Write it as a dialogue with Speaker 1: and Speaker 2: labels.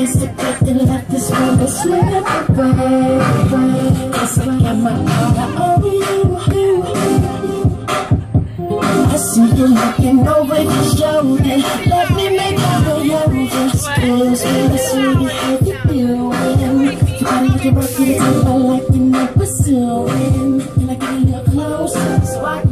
Speaker 1: anticipating this moment swim away Cause I my eye on you I see you looking over your shoulder. Let me make my way over Excuse me, I see you how you doing? You to make you do I like you, not pursuing Can I get a little closer so I